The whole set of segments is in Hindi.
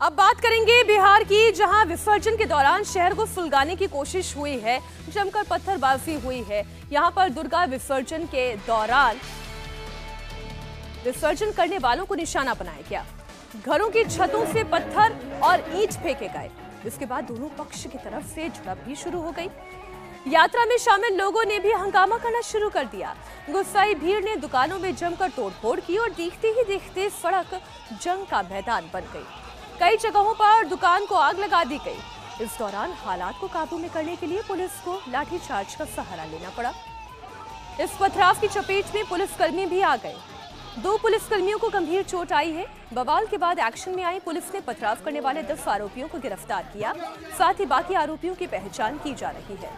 अब बात करेंगे बिहार की, जहाँ विसर्जन के दौरान शहर को फुलगाने की कोशिश हुई है, जमकर पत्थरबाजी हुई है। यहाँ पर दुर्गा विसर्जन के दौरान विसर्जन करने वालों को निशाना बनाया गया। घरों की छतों से पत्थर और ईंट फेंके गए। इसके बाद दोनों पक्ष की तरफ़ से झड़प भी शुरू हो गई। यात्रा में शामिल लोगों ने भी हंगामा करना शुरू कर दिया। गुस्साई भीड़ ने दुकानों में जमकर तोड़फोड़ की और देखते ही देखते सड़क जंग का मैदान बन गई। कई जगहों पर दुकान को आग लगा दी गई। इस दौरान हालात को काबू में करने के लिए पुलिस को लाठीचार्ज का सहारा लेना पड़ा। इस पथराव की चपेट में पुलिसकर्मी भी आ गए। दो पुलिसकर्मियों को गंभीर चोट आई है। बवाल के बाद एक्शन में आई पुलिस ने पथराव करने वाले दस आरोपियों को गिरफ़्तार किया। साथ ही बाकी आरोपियों की पहचान की जा रही है।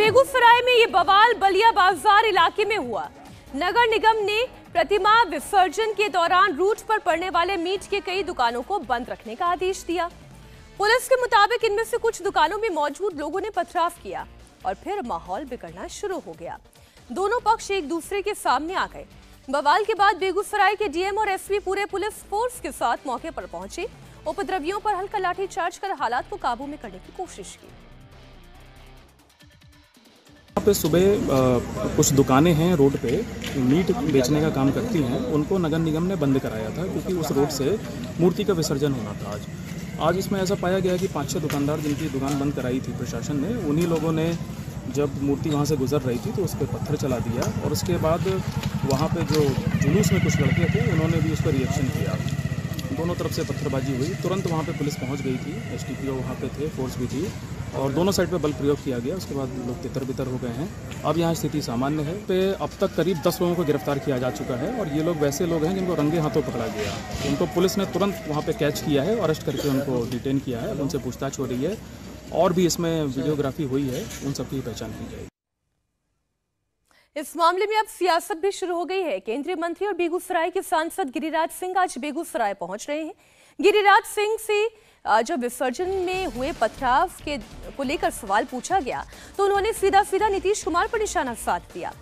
बेगूसराय में ये बवाल बलिया बाज़ार इलाके में हुआ। नगर निगम ने प्रतिमा विसर्जन के दौरान रूट पर पड़ने वाले मीट के कई दुकानों को बंद रखने का आदेश दिया। पुलिस के मुताबिक इनमें से कुछ दुकानों में मौजूद लोगों ने पथराव किया और फिर माहौल बिगड़ना शुरू हो गया। दोनों पक्ष एक दूसरे के सामने आ गए। बवाल के बाद बेगूसराय के डीएम और एसपी पूरे पुलिस फोर्स के साथ मौके पर पहुँचे। उपद्रवियों पर हल्का लाठीचार्ज कर हालात को काबू में करने की कोशिश की। यहाँ पे सुबह कुछ दुकानें हैं रोड पे मीट बेचने का काम करती हैं, उनको नगर निगम ने बंद कराया था क्योंकि उस रोड से मूर्ति का विसर्जन होना था आज। आज इसमें ऐसा पाया गया कि पाँच छह दुकानदार जिनकी दुकान बंद कराई थी प्रशासन ने, उन्हीं लोगों ने जब मूर्ति वहाँ से गुजर रही थी तो उस पर पत्थर चला दिया और उसके बाद वहाँ पे जो जुलूस में कुछ लड़के थे, उन्होंने भी उस पर रिएक्शन किया। दोनों तरफ़ से पत्थरबाजी हुई। तुरंत वहाँ पे पुलिस पहुँच गई थी। एस टी वहाँ पे थे फोर्स भी थी। और दोनों साइड पे बल प्रयोग किया गया, उसके बाद लोग तितर बितर हो गए हैं। अब यहाँ स्थिति सामान्य है। पे अब तक करीब दस लोगों को गिरफ़्तार किया जा चुका है और ये लोग वैसे लोग हैं जिनको रंगे हाथों पकड़ा गया। उनको पुलिस ने तुरंत वहाँ पे कैच किया है, अरेस्ट करके उनको डिटेन किया है उनसे पूछताछ हो रही है और भी इसमें वीडियोग्राफी हुई है, उन सबकी पहचान की जाएगी। इस मामले में अब सियासत भी शुरू हो गई है। केंद्रीय मंत्री और बेगूसराय के सांसद गिरिराज सिंह आज बेगूसराय पहुँच रहे हैं। गिरिराज सिंह से जब विसर्जन में हुए पथराव के, को लेकर सवाल पूछा गया तो उन्होंने सीधा सीधा नीतीश कुमार पर निशाना साध दिया।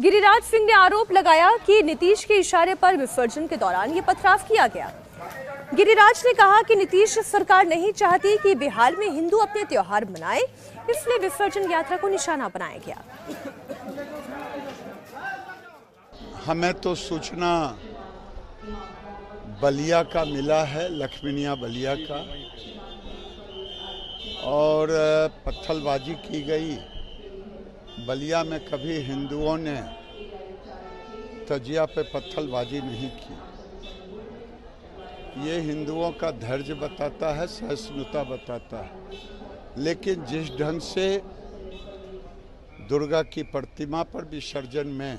गिरिराज सिंह ने आरोप लगाया कि नीतीश के इशारे पर विसर्जन के दौरान ये पथराव किया गया। गिरिराज ने कहा कि नीतीश सरकार नहीं चाहती कि बिहार में हिंदू अपने त्योहार मनाए, इसलिए विसर्जन यात्रा को निशाना बनाया गया। हमें तो सूचना बलिया का मिला है, लक्ष्मीनिया बलिया का। और पत्थलबाजी की गई। बलिया में कभी हिंदुओं ने तजिया पे पत्थलबाजी नहीं की। ये हिंदुओं का धैर्य बताता है, सहिष्णुता बताता है। लेकिन जिस ढंग से दुर्गा की प्रतिमा पर विसर्जन में